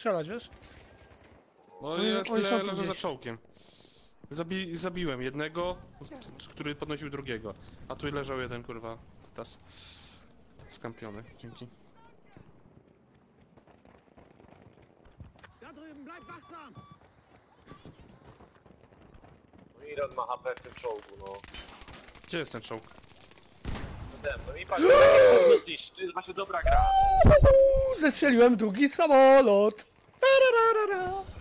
strzelać, wiesz? No Oni- ja oni są le, tu leżę za gdzieś. czołkiem. Zabi zabiłem jednego, który podnosił drugiego. A tu leżał jeden, kurwa, tas. Skampiony, dzięki. Da drüben, bleib wachsam! No Iran ma HP w tym czołgu, no. Gdzie jest ten czołg? No ten, no i patrz, to jest zniszczyć, to jest właśnie dobra gra. Zestrzeliłem drugi samolot! Da da da da da.